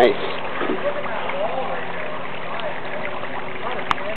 nice.